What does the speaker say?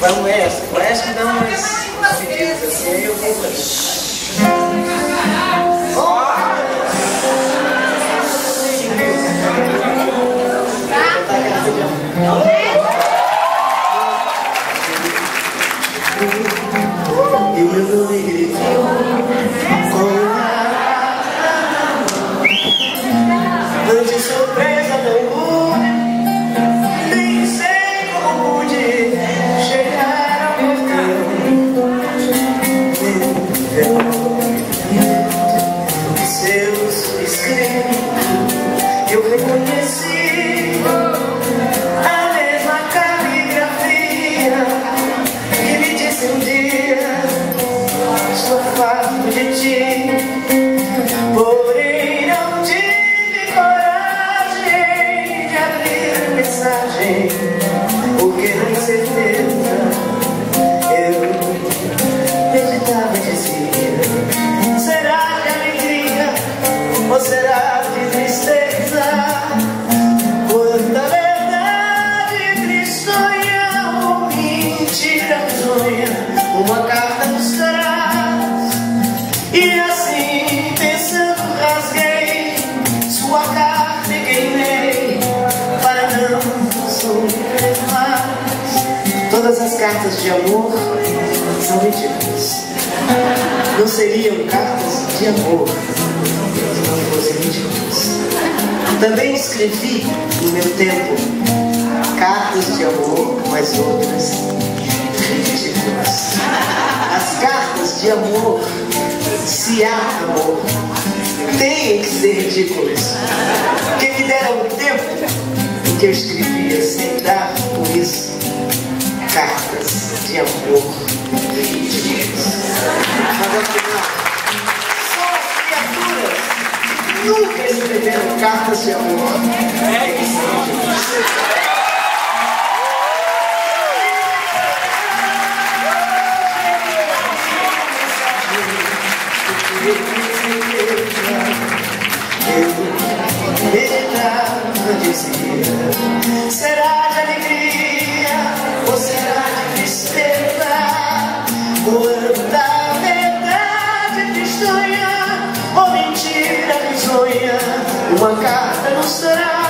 Vai um maestro, o maestro dá umas pedidas assim, aí eu vou E Seus escritos eu reconheci A mesma caligrafia Que me disse um dia Estou farto de ti Porém não tive coragem de abrir a mensagem Porque com certeza Todas as cartas de amor são ridículas Não seriam cartas de amor Se não fossem ridículas também escrevi no meu tempo cartas de amor, mas outras ridículas. As cartas de amor, se há amor, têm que ser ridículas. Porque me deram um tempo em que eu escrevia de amor. Mas afinal, só as criaturas nunca escreveram cartas de amor. É dizia Será de alegria ou mentira risonha Uma carta nos traz